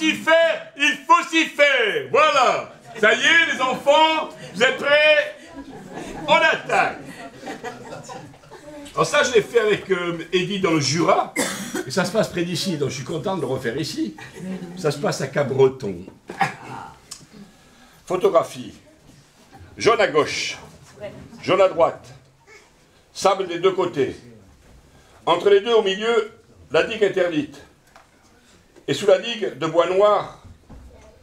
s'y il faut s'y faire. Voilà. Ça y est, les enfants, vous êtes prêts? On attaque. Alors ça, je l'ai fait avec euh, Eddie dans le Jura, ça se passe près d'ici, donc je suis content de le refaire ici. Ça se passe à Cabreton. Photographie. Jaune à gauche, jaune à droite, sable des deux côtés. Entre les deux, au milieu, la digue interdite. Et sous la digue de bois noir,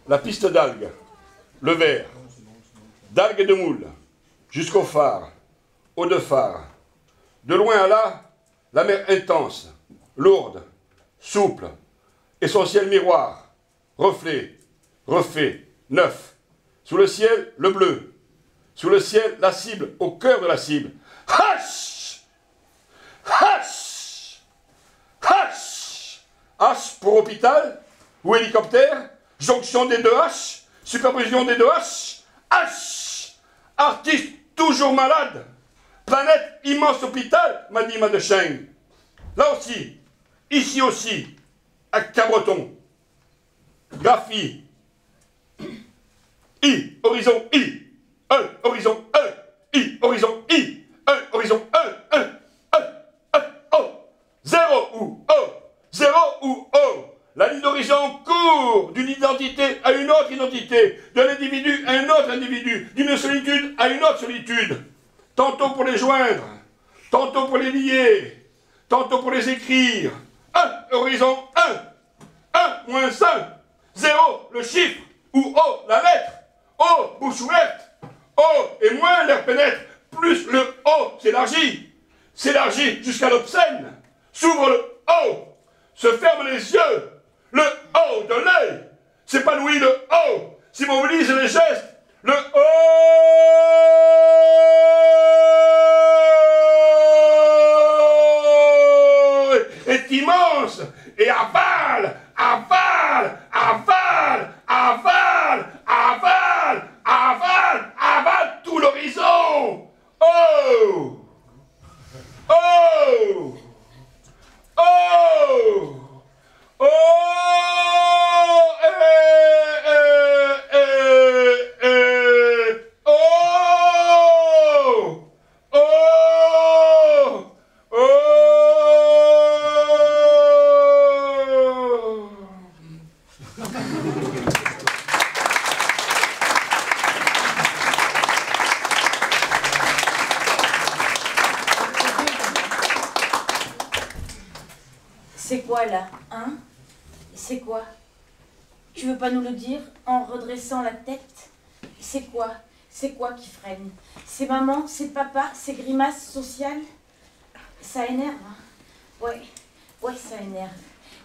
la piste d'algues, le verre, d'algues et de moules, jusqu'au phare, aux deux phares. De loin à là, la mer intense, lourde, souple, et son ciel miroir, reflet, refait, neuf. Sous le ciel, le bleu. Sous le ciel, la cible, au cœur de la cible. Hash H pour hôpital ou hélicoptère, jonction des deux H, supervision des deux H, H Artiste toujours malade, Planète, immense hôpital, m'a dit Madecheng. Là aussi, ici aussi, à Cabreton. Graphie. I, horizon I. E, horizon E. I, horizon I. E, horizon E E, O. Zéro ou O. Zéro ou O. La ligne d'horizon court d'une identité à une autre identité, d'un individu à un autre individu, d'une solitude à une autre solitude. Tantôt pour les joindre, tantôt pour les lier, tantôt pour les écrire. 1, horizon 1, 1 moins 5, 0, le chiffre, ou O, la lettre, O, bouche ouverte, O et moins l'air pénètre, plus le O s'élargit, s'élargit jusqu'à l'obscène, s'ouvre le O, se ferme les yeux, le O de l'œil, s'épanouit le O, s'immobilise les gestes, le O est immense et avale, Nous le dire en redressant la tête. C'est quoi? C'est quoi qui freine? C'est maman? C'est papa? C'est grimaces sociales Ça énerve, hein? Ouais, ouais, ça énerve.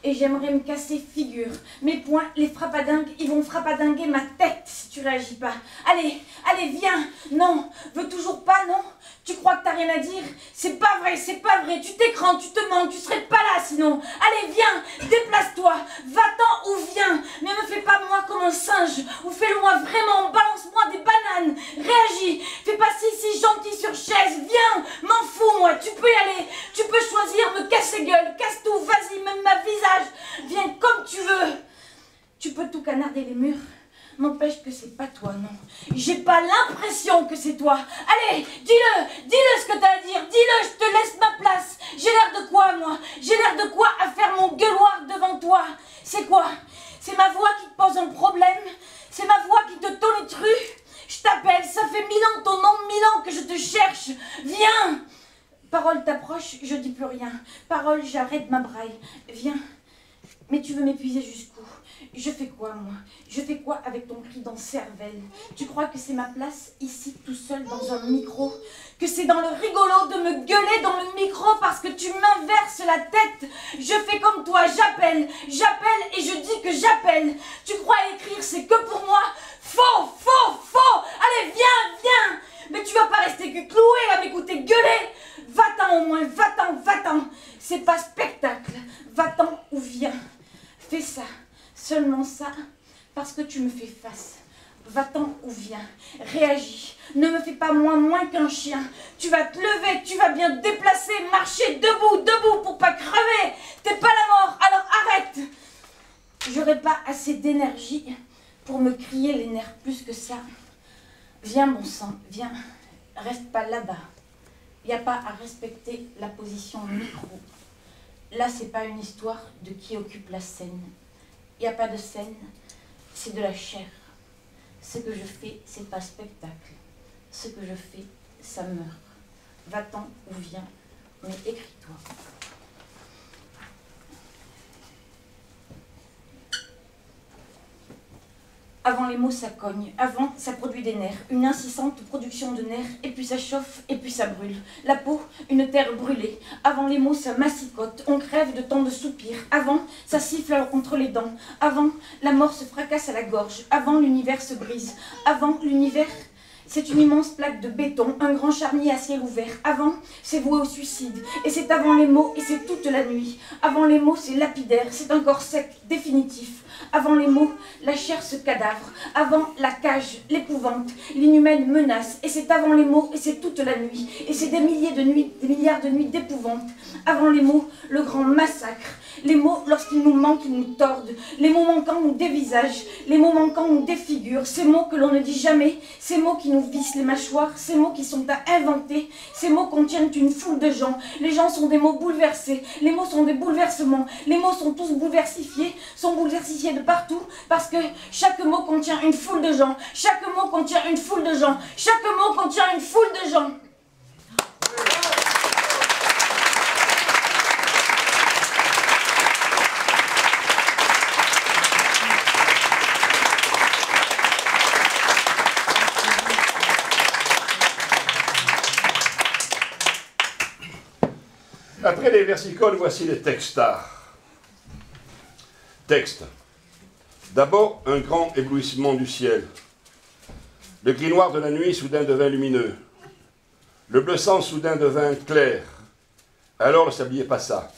Et j'aimerais me casser figure. Mes poings, les frappadingues, ils vont frappadinguer ma tête si tu réagis pas. Allez, allez, viens. Non, veux toujours pas, non? Tu crois que t'as rien à dire? C'est pas vrai, c'est pas vrai. Tu t'écrantes, tu te manques, tu serais pas là sinon. Allez, viens, déplace-toi, va-t'en ou viens. Mais me fais pas moi comme un singe. Ou fais-le-moi vraiment, balance-moi des bananes. Réagis, fais pas si si gentil sur chaise. Viens, m'en fous moi, tu peux y aller. Tu peux choisir, me casser gueule, casse tout, vas-y, même ma visage. Viens comme tu veux. Tu peux tout canarder les murs. N'empêche que c'est pas toi, non. J'ai pas l'impression que c'est toi. Allez, dis-le, dis-le ce que t'as à dire. Dis-le, je te laisse ma place. J'ai l'air de quoi, moi J'ai l'air de quoi à faire mon gueuloir devant toi C'est quoi C'est ma voix qui te pose un problème C'est ma voix qui te tonitrue Je t'appelle, ça fait mille ans, ton nom de mille ans que je te cherche. Viens Parole t'approche, je dis plus rien. Parole, j'arrête ma braille. Viens. Mais tu veux m'épuiser jusqu'où? Je fais quoi, moi? Je fais quoi avec ton cri dans cervelle? Tu crois que c'est ma place, ici, tout seul, dans un micro? Que c'est dans le rigolo de me gueuler dans le micro parce que tu m'inverses la tête? Je fais comme toi, j'appelle, j'appelle et je dis que j'appelle. Tu crois écrire, c'est que pour moi? Faux, faux, faux! Allez, viens, viens Mais tu vas pas rester que cloué à m'écouter gueuler Va-t'en au moins, va-t'en, va-t'en C'est pas spectacle Va-t'en ou viens Fais ça, seulement ça, parce que tu me fais face. Va-t'en ou viens, réagis. Ne me fais pas moins moins qu'un chien. Tu vas te lever, tu vas bien te déplacer, marcher debout, debout pour pas crever. T'es pas la mort, alors arrête. J'aurais pas assez d'énergie pour me crier les nerfs plus que ça. Viens, mon sang, viens. Reste pas là-bas. Il n'y a pas à respecter la position micro. Là, c'est pas une histoire de qui occupe la scène. Il n'y a pas de scène, c'est de la chair. Ce que je fais, c'est pas spectacle. Ce que je fais, ça meurt. Va-t'en ou viens, mais écris-toi. Avant les mots, ça cogne. Avant, ça produit des nerfs. Une incessante production de nerfs. Et puis ça chauffe, et puis ça brûle. La peau, une terre brûlée. Avant les mots, ça massicote. On crève de tant de soupirs. Avant, ça siffle entre les dents. Avant, la mort se fracasse à la gorge. Avant, l'univers se brise. Avant, l'univers c'est une immense plaque de béton, un grand charnier à ciel ouvert. Avant, c'est voué au suicide. Et c'est avant les mots, et c'est toute la nuit. Avant les mots, c'est lapidaire, c'est un corps sec, définitif. Avant les mots, la chair se cadavre. Avant la cage, l'épouvante, l'inhumaine menace. Et c'est avant les mots, et c'est toute la nuit. Et c'est des milliers de nuits, des milliards de nuits d'épouvante. Avant les mots, le grand massacre. Les mots, lorsqu'ils nous manquent, ils nous tordent. Les mots manquants nous dévisagent. Les mots manquants nous défigurent. Ces mots que l'on ne dit jamais. Ces mots qui nous vissent les mâchoires. Ces mots qui sont à inventer. Ces mots contiennent une foule de gens. Les gens sont des mots bouleversés. Les mots sont des bouleversements. Les mots sont tous bouleversifiés. Sont bouleversifiés de partout. Parce que chaque mot contient une foule de gens. Chaque mot contient une foule de gens. Chaque mot contient une foule de gens. Après les versicoles, voici les textards. Texte. D'abord, un grand éblouissement du ciel. Le gris noir de la nuit soudain devint lumineux. Le bleu sang soudain devint clair. Alors le sablier passa.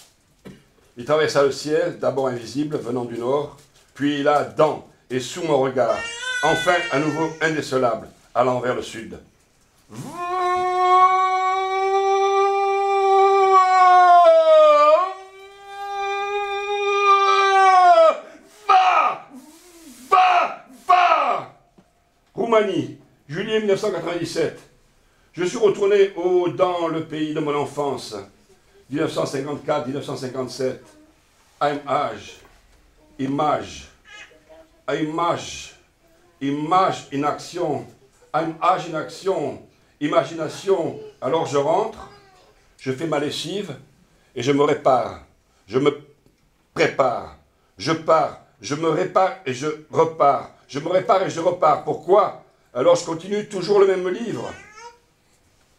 Il traversa le ciel, d'abord invisible, venant du nord, puis là, dans et sous mon regard, enfin à nouveau indécelable, allant vers le sud. Juillet 1997. Je suis retourné au, dans le pays de mon enfance, 1954-1957. Image, image, image, image in action, image in action, imagination. Alors je rentre, je fais ma lessive et je me répare. Je me prépare. Je pars. Je me répare et je repars. Je me répare et je repars. Pourquoi? Alors je continue toujours le même livre.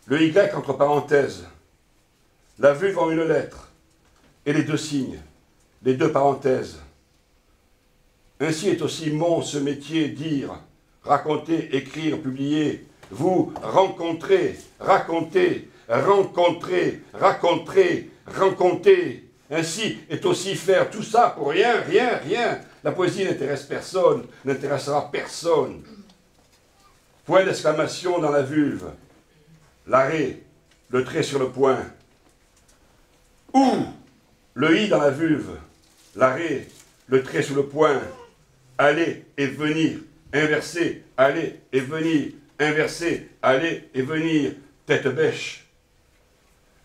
Le Y entre parenthèses. La vulve en une lettre. Et les deux signes. Les deux parenthèses. Ainsi est aussi mon ce métier dire, raconter, écrire, publier. Vous rencontrez, racontez, rencontrer, raconter, rencontrer. Ainsi est aussi faire tout ça pour rien, rien, rien. La poésie n'intéresse personne, n'intéressera personne. Point d'exclamation dans la vulve. L'arrêt, le trait sur le point. Ou le i dans la vulve. L'arrêt, le trait sur le point. Aller et venir. Inverser, aller et venir. Inverser, aller et venir. Tête bêche.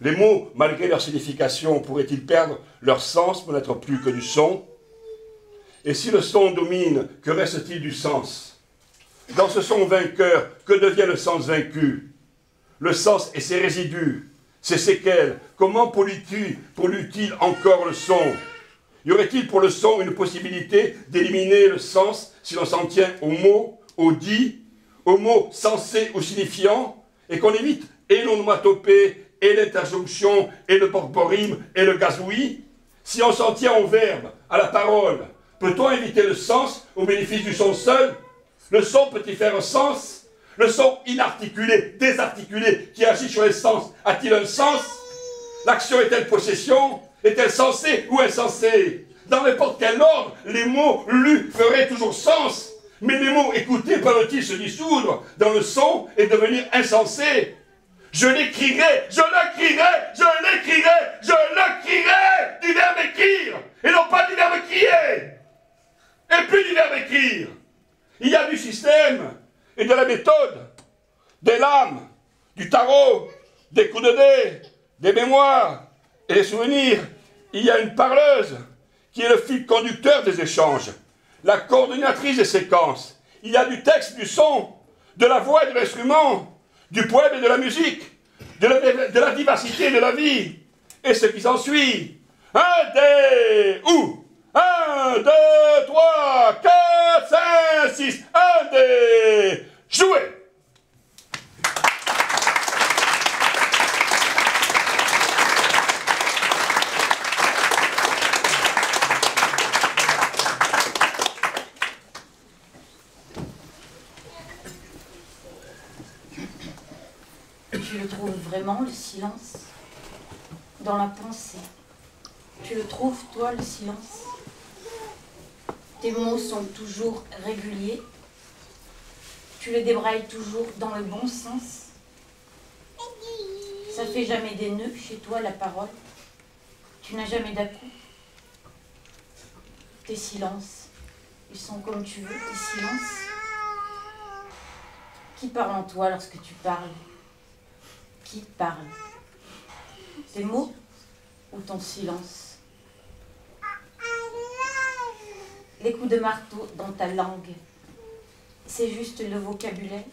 Les mots, malgré leur signification, pourraient-ils perdre leur sens pour n'être plus que du son? Et si le son domine, que reste-t-il du sens? Dans ce son vainqueur, que devient le sens vaincu? Le sens et ses résidus, ses séquelles, comment pollue-t-il encore le son? Y aurait-il pour le son une possibilité d'éliminer le sens si l'on s'en tient aux mots, aux dits, aux mots sensés ou signifiants, et qu'on évite et l'onomatopée et l'interjonction, et le porporime, et le gazouillis, si on s'en tient au verbe, à la parole, peut-on éviter le sens au bénéfice du son seul? Le son peut-il faire un sens. Le son inarticulé, désarticulé, qui agit sur les sens, a-t-il un sens? L'action est-elle possession? Est-elle sensée ou insensée? Dans n'importe quel ordre, les mots lus feraient toujours sens. Mais les mots écoutés peuvent-ils se dissoudre dans le son et devenir insensés? Je l'écrirai, je l'écrirai, je l'écrirai, je l'écrirai du verbe écrire. Et non pas du verbe crier. et puis du verbe écrire. Il y a du système et de la méthode, des lames, du tarot, des coups de dés, des mémoires et des souvenirs. Il y a une parleuse qui est le fil conducteur des échanges, la coordinatrice des séquences. Il y a du texte, du son, de la voix et de l'instrument, du poème et de la musique, de la, vivacité de la vie, et ce qui s'ensuit. Un des ou un, deux, trois, quatre, cinq, six, un des jouets. Tu le trouves vraiment, le silence Dans la pensée. Tu le trouves, toi, le silence? Tes mots sont toujours réguliers. Tu les débrailles toujours dans le bon sens. Ça fait jamais des nœuds chez toi, la parole. Tu n'as jamais dà Tes silences, ils sont comme tu veux, tes silences. Qui parle en toi lorsque tu parles? Qui parle? Tes mots ou ton silence? Les coups de marteau dans ta langue, c'est juste le vocabulaire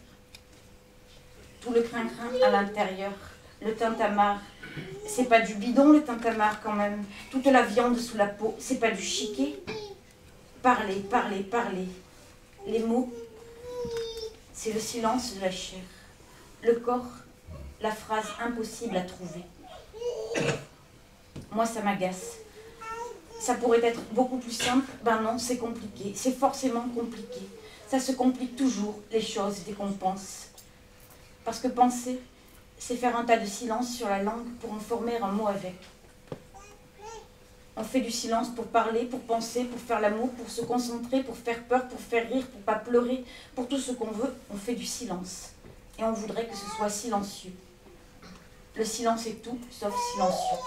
Tout le crin-crin à l'intérieur, le tintamarre, c'est pas du bidon le tintamarre quand même. Toute la viande sous la peau, c'est pas du chiquet. Parler, parler, parler. Les mots, c'est le silence de la chair. Le corps, la phrase impossible à trouver. Moi, ça m'agace ça pourrait être beaucoup plus simple. Ben non, c'est compliqué. C'est forcément compliqué. Ça se complique toujours, les choses, dès qu'on pense. Parce que penser, c'est faire un tas de silence sur la langue pour en former un mot avec. On fait du silence pour parler, pour penser, pour faire l'amour, pour se concentrer, pour faire peur, pour faire rire, pour pas pleurer, pour tout ce qu'on veut. On fait du silence. Et on voudrait que ce soit silencieux. Le silence est tout, sauf silencieux.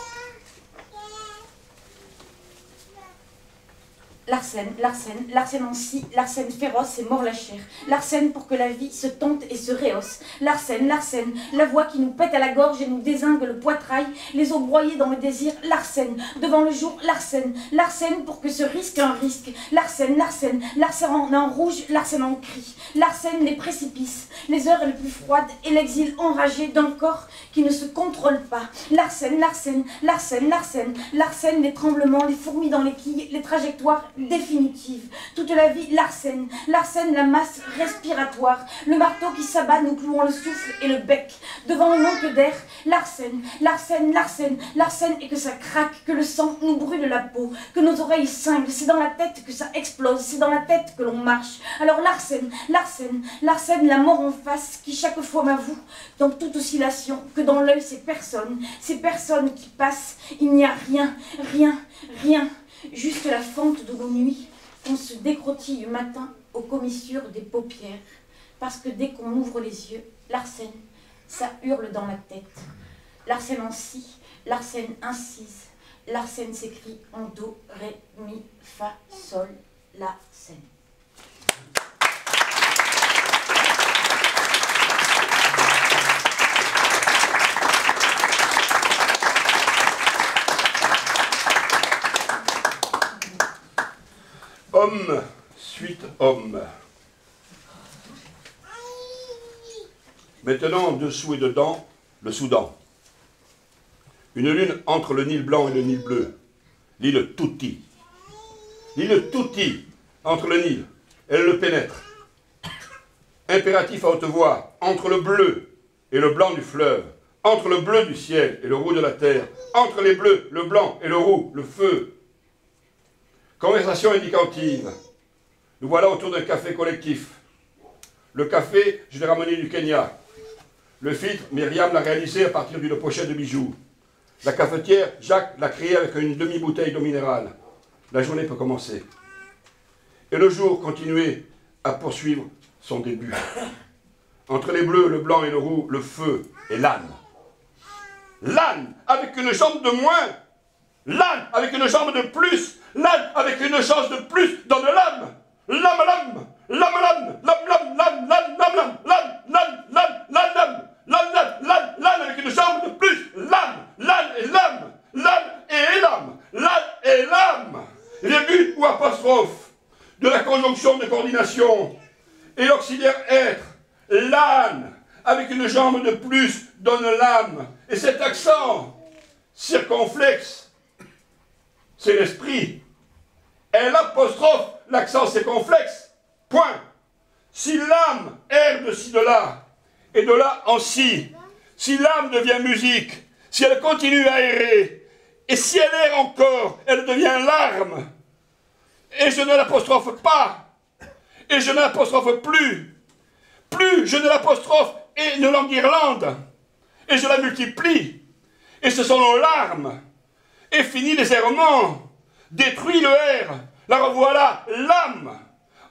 L'arsène, l'arsène, l'arsène en scie, l'arsène féroce et mord la chair. L'arsène pour que la vie se tente et se réhausse. L'arsène, l'arsène, la voix qui nous pète à la gorge et nous désingue le poitrail, les os broyés dans le désir. L'arsène, devant le jour, l'arsène, l'arsène pour que ce risque un risque. L'arsène, l'arsène, l'arsène en rouge, l'arsène en cri. L'arsène, les précipices, les heures les plus froides et l'exil enragé d'un corps qui ne se contrôle pas. L'arsène, l'arsène, l'arsène, l'arsène, l'arsène, les tremblements, les fourmis dans les quilles, les trajectoires définitive. Toute la vie, l'arsène, l'arsène, la masse respiratoire, le marteau qui s'abat nous clouant le souffle et le bec. Devant le manque d'air, l'arsène, l'arsène, l'arsène, l'arsène et que ça craque, que le sang nous brûle la peau, que nos oreilles cinglent. C'est dans la tête que ça explose, c'est dans la tête que l'on marche. Alors l'arsène, l'arsène, l'arsène, la mort en face qui chaque fois m'avoue, dans toute oscillation, que dans l'œil ces personnes, ces personnes qui passent, il n'y a rien, rien, rien juste la fente de nos nuits, qu'on se décrotille matin aux commissures des paupières, parce que dès qu'on ouvre les yeux, l'arsène, ça hurle dans la tête. L'arsène en si, l'arsène incise, l'arsène s'écrit en do, ré, mi, fa, sol, la, scène. Homme, suite homme. Maintenant, dessous et dedans, le Soudan. Une lune entre le Nil blanc et le Nil bleu. L'île Touti. L'île Touti, entre le Nil, elle le pénètre. Impératif à haute voix, entre le bleu et le blanc du fleuve, entre le bleu du ciel et le roux de la terre, entre les bleus, le blanc et le roux, le feu, Conversation indicative. Nous voilà autour d'un café collectif. Le café, je l'ai ramené du Kenya. Le filtre, Myriam l'a réalisé à partir d'une pochette de bijoux. La cafetière, Jacques l'a créée avec une demi-bouteille d'eau minérale. La journée peut commencer. Et le jour continuait à poursuivre son début. Entre les bleus, le blanc et le roux, le feu et l'âne. L'âne avec une jambe de moins. L'âne avec une jambe de plus, l'âne avec une chance de plus dans le lame. Lame, lame, lame, lame, lame, lame, lame, lame, lame, lame, lame, lame, lame, lame, lame, lame, lame, lame avec une jambe de plus, lame, lame et lame, lame et lame, lame et lame. Les buts ou apostrophe de la conjonction de coordination et l'auxiliaire être, l'âne avec une jambe de plus donne l'âme. Et cet accent circonflexe c'est l'esprit. Et l'apostrophe, l'accent circonflexe, point. Si l'âme erre de ci, de là, et de là en ci, si l'âme devient musique, si elle continue à errer, et si elle erre encore, elle devient larme, et je ne l'apostrophe pas, et je ne l'apostrophe plus, plus je ne l'apostrophe et ne l'enguirlande, et je la multiplie, et ce sont nos larmes, et fini les errements, détruit le R, la revoilà l'âme,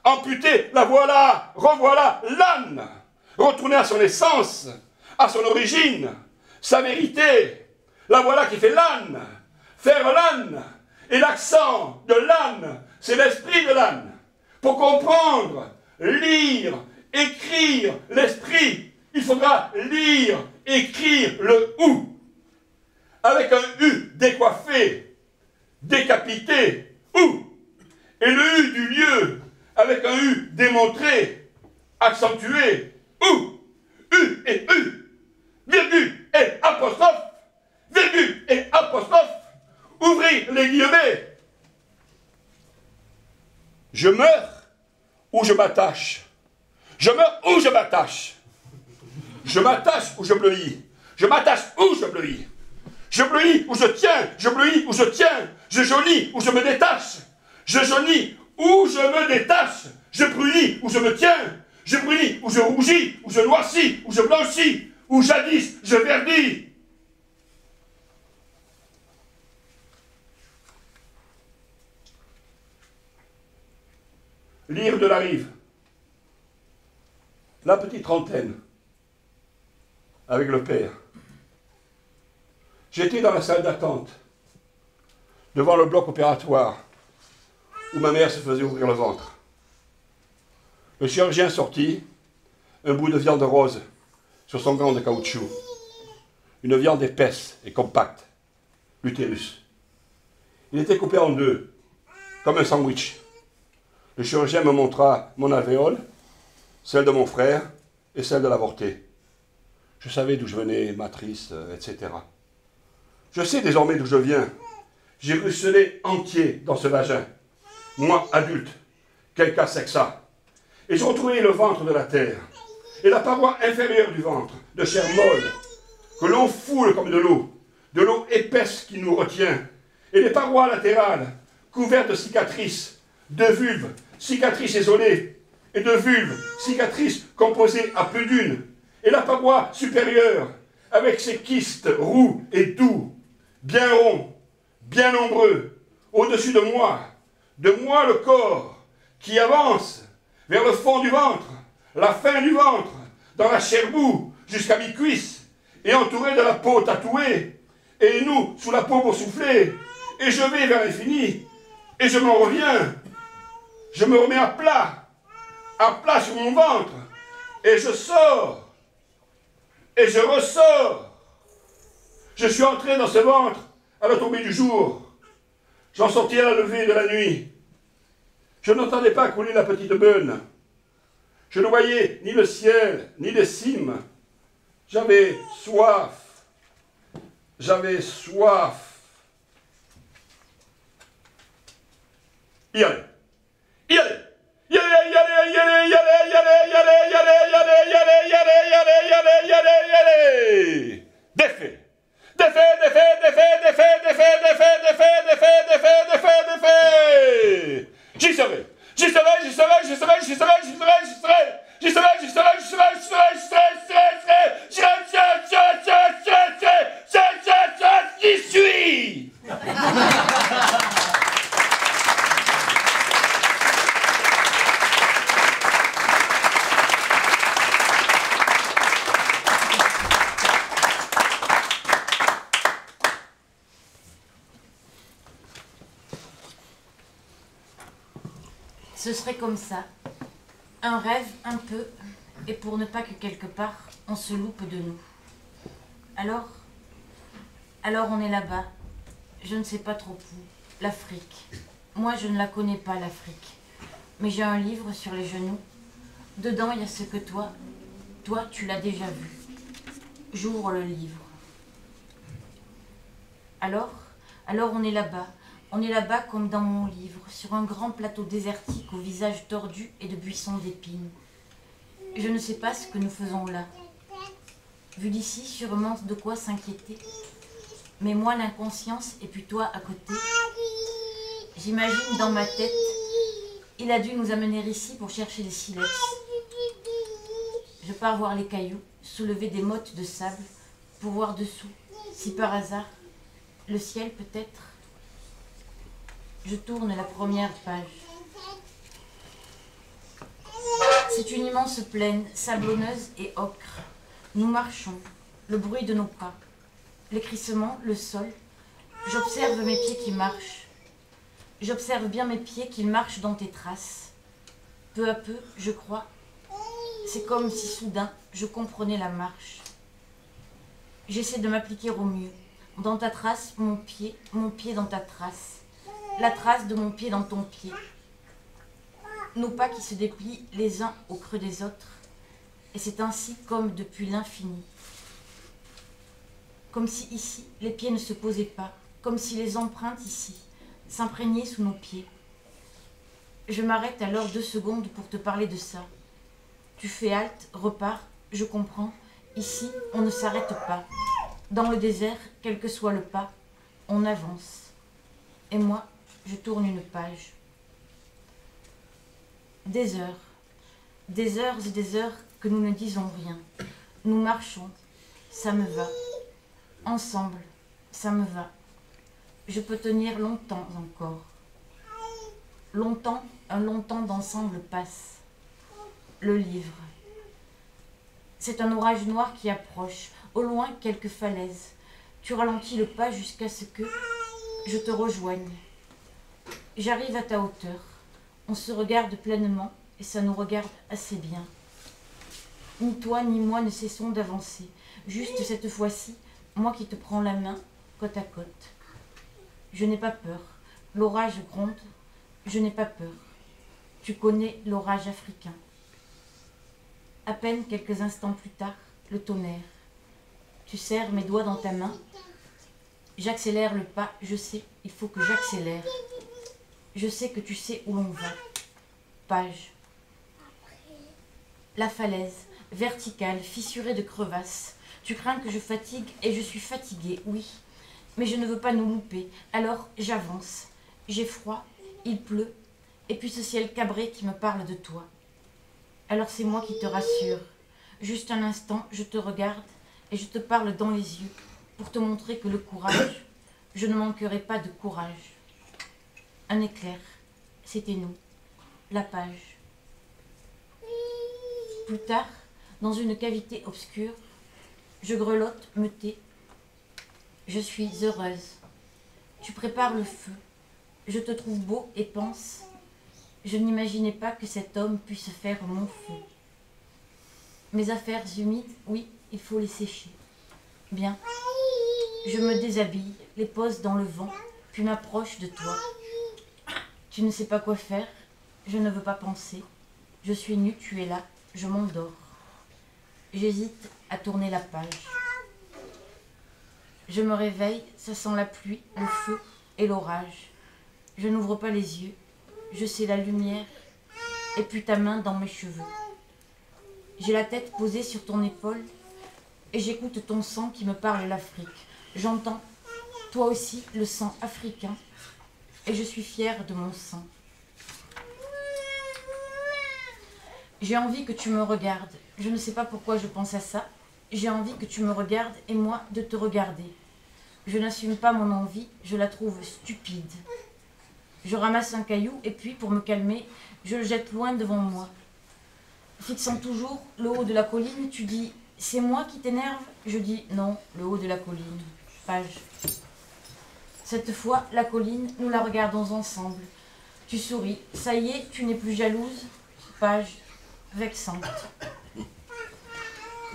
amputée, la voilà, revoilà l'âne, retourner à son essence, à son origine, sa vérité, la voilà qui fait l'âne, faire l'âne, et l'accent de l'âne, c'est l'esprit de l'âne. Pour comprendre, lire, écrire l'esprit, il faudra lire, écrire le ou. Avec un U décoiffé, décapité, ou. Et le U du lieu, avec un U démontré, accentué, ou. U et U, virgule et apostrophe, virgule et apostrophe, ouvrir les guillemets. Je meurs ou je m'attache. Je meurs ou je m'attache. Je m'attache ou je bleuis. Je m'attache ou je bleuis. Je bleuis ou je tiens. Je bleuis ou je tiens. Je jaunis ou je me détache. Je jaunis ou je me détache. Je brûlis ou je me tiens. Je brûlis ou je rougis, ou je noircis, ou je blanchis, ou jadis je verdis. Lire de la rive. La petite trentaine. Avec le père. J'étais dans la salle d'attente, devant le bloc opératoire, où ma mère se faisait ouvrir le ventre. Le chirurgien sortit, un bout de viande rose sur son gant de caoutchouc. Une viande épaisse et compacte, l'utérus. Il était coupé en deux, comme un sandwich. Le chirurgien me montra mon alvéole, celle de mon frère et celle de l'avorté. Je savais d'où je venais, matrice, euh, etc. Je sais désormais d'où je viens. J'ai ruisselé entier dans ce vagin. Moi, adulte, quel cas c'est que ça Et je retrouvais le ventre de la terre. Et la paroi inférieure du ventre, de chair molle, que l'on foule comme de l'eau, de l'eau épaisse qui nous retient, et les parois latérales, couvertes de cicatrices, de vulves cicatrices isolées, et de vulves, cicatrices composées à plus d'une, et la paroi supérieure, avec ses kystes roux et doux, bien ronds, bien nombreux, au-dessus de moi, de moi le corps, qui avance vers le fond du ventre, la fin du ventre, dans la chair boue, jusqu'à mi-cuisse, et entouré de la peau tatouée, et nous sous la peau souffler, et je vais vers l'infini, et je m'en reviens, je me remets à plat, à plat sur mon ventre, et je sors, et je ressors. Je suis entré dans ce ventre à la tombée du jour. J'en sortis à la levée de la nuit. Je n'entendais pas couler la petite beune. Je ne voyais ni le ciel, ni les cimes. J'avais soif. J'avais soif. Y aller. Y aller. Y y aller, Alors on est là-bas, je ne sais pas trop où, l'Afrique. Moi, je ne la connais pas, l'Afrique. Mais j'ai un livre sur les genoux. Dedans, il y a ce que toi, toi, tu l'as déjà vu. J'ouvre le livre. Alors, alors on est là-bas. On est là-bas comme dans mon livre, sur un grand plateau désertique au visage tordu et de buissons d'épines. Je ne sais pas ce que nous faisons là. Vu d'ici, sûrement de quoi s'inquiéter. Mais moi, l'inconscience, et puis toi à côté. J'imagine dans ma tête, il a dû nous amener ici pour chercher des silex. Je pars voir les cailloux, soulever des mottes de sable, pour voir dessous, si par hasard, le ciel peut-être. Je tourne la première page. C'est une immense plaine, sablonneuse et ocre. Nous marchons, le bruit de nos pas, l'écrissement, le sol. J'observe mes pieds qui marchent. J'observe bien mes pieds qu'ils marchent dans tes traces. Peu à peu, je crois, c'est comme si soudain je comprenais la marche. J'essaie de m'appliquer au mieux. Dans ta trace, mon pied, mon pied dans ta trace. La trace de mon pied dans ton pied. Nos pas qui se déplient les uns au creux des autres. Et c'est ainsi comme depuis l'infini. Comme si ici, les pieds ne se posaient pas. Comme si les empreintes ici s'imprégnaient sous nos pieds. Je m'arrête alors deux secondes pour te parler de ça. Tu fais halte, repars, je comprends. Ici, on ne s'arrête pas. Dans le désert, quel que soit le pas, on avance. Et moi, je tourne une page. Des heures, des heures et des heures que nous ne disons rien. Nous marchons, ça me va. Ensemble, ça me va. Je peux tenir longtemps encore. Longtemps, un longtemps d'ensemble passe. Le livre. C'est un orage noir qui approche, au loin quelques falaises. Tu ralentis le pas jusqu'à ce que je te rejoigne. J'arrive à ta hauteur. On se regarde pleinement et ça nous regarde assez bien. Ni toi ni moi ne cessons d'avancer. Juste cette fois-ci, moi qui te prends la main, côte à côte. Je n'ai pas peur. L'orage gronde. Je n'ai pas peur. Tu connais l'orage africain. À peine quelques instants plus tard, le tonnerre. Tu serres mes doigts dans ta main. J'accélère le pas. Je sais, il faut que j'accélère. Je sais que tu sais où l'on va. Page. La falaise, verticale, fissurée de crevasses. Tu crains que je fatigue et je suis fatiguée, oui. Mais je ne veux pas nous louper. Alors j'avance. J'ai froid, il pleut, et puis ce ciel cabré qui me parle de toi. Alors c'est moi qui te rassure. Juste un instant, je te regarde et je te parle dans les yeux pour te montrer que le courage, je ne manquerai pas de courage. Un éclair, c'était nous, la page. Plus tard, dans une cavité obscure, je grelotte, me tais. Je suis heureuse. Tu prépares le feu. Je te trouve beau et pense. Je n'imaginais pas que cet homme puisse faire mon feu. Mes affaires humides, oui, il faut les sécher. Bien. Je me déshabille, les pose dans le vent, puis m'approche de toi. Tu ne sais pas quoi faire, je ne veux pas penser. Je suis nue, tu es là, je m'endors. J'hésite à tourner la page. Je me réveille, ça sent la pluie, le feu et l'orage. Je n'ouvre pas les yeux, je sais la lumière et puis ta main dans mes cheveux. J'ai la tête posée sur ton épaule et j'écoute ton sang qui me parle l'Afrique. J'entends, toi aussi, le sang africain et je suis fière de mon sang. J'ai envie que tu me regardes. Je ne sais pas pourquoi je pense à ça. J'ai envie que tu me regardes et moi de te regarder. Je n'assume pas mon envie, je la trouve stupide. Je ramasse un caillou et puis, pour me calmer, je le jette loin devant moi. Fixant toujours le haut de la colline, tu dis C'est moi qui t'énerve? Je dis Non, le haut de la colline. Page. Cette fois, la colline, nous la regardons ensemble. Tu souris. Ça y est, tu n'es plus jalouse Page vexante.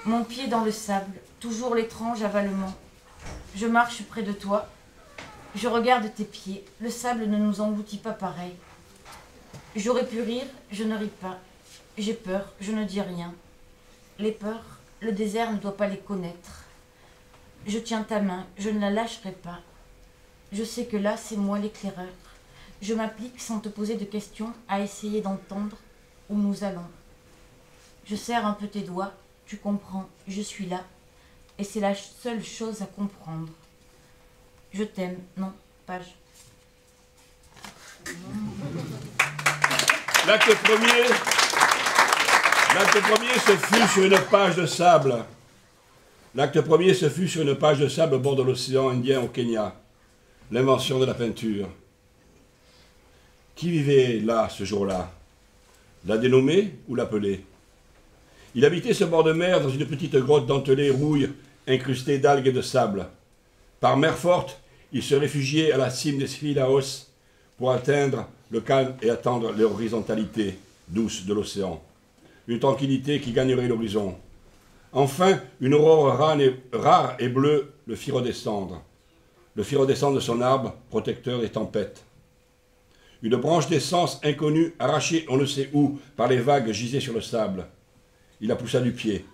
Mon pied dans le sable, toujours l'étrange avalement. Je marche près de toi. Je regarde tes pieds, le sable ne nous engloutit pas pareil. J'aurais pu rire, je ne ris pas. J'ai peur, je ne dis rien. Les peurs, le désert ne doit pas les connaître. Je tiens ta main, je ne la lâcherai pas. Je sais que là, c'est moi l'éclaireur. Je m'applique sans te poser de questions à essayer d'entendre où nous allons. Je serre un peu tes doigts, tu comprends, je suis là, et c'est la seule chose à comprendre. Je t'aime, non, page. L'acte premier, l'acte premier se fut sur une page de sable. L'acte premier se fut sur une page de sable au bord de l'océan Indien au Kenya. L'invention de la peinture. Qui vivait là ce jour-là? La dénommée ou l'appelée Il habitait ce bord de mer dans une petite grotte dentelée rouille incrustée d'algues et de sable. Par mer forte, il se réfugiait à la cime des Sphilaos pour atteindre le calme et attendre l'horizontalité douce de l'océan. Une tranquillité qui gagnerait l'horizon. Enfin, une aurore rare et bleue le fit redescendre. Le fit redescendre de son arbre, protecteur des tempêtes. Une branche d'essence inconnue, arrachée on ne sait où par les vagues, gisait sur le sable. Il la poussa du pied.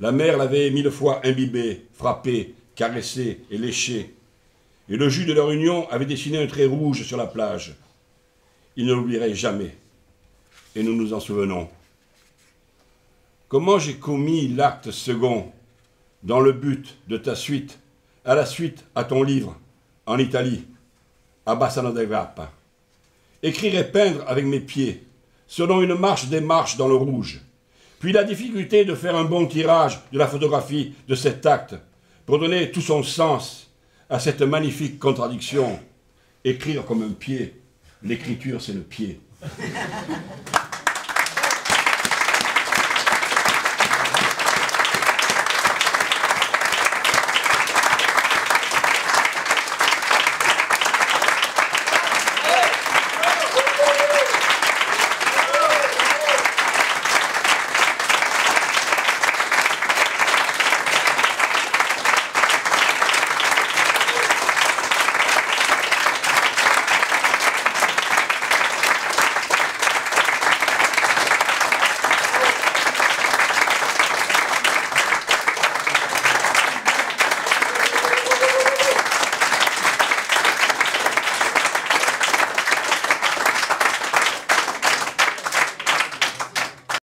La mer l'avait mille fois imbibée, frappée, caressée et léchée. Et le jus de leur union avait dessiné un trait rouge sur la plage. Il ne l'oublierait jamais. Et nous nous en souvenons. Comment j'ai commis l'acte second dans le but de ta suite, à la suite à ton livre, en Italie, à Bassano de Grappa écrire et peindre avec mes pieds, selon une marche des marches dans le rouge. Puis la difficulté de faire un bon tirage de la photographie de cet acte pour donner tout son sens à cette magnifique contradiction. Écrire comme un pied, l'écriture c'est le pied.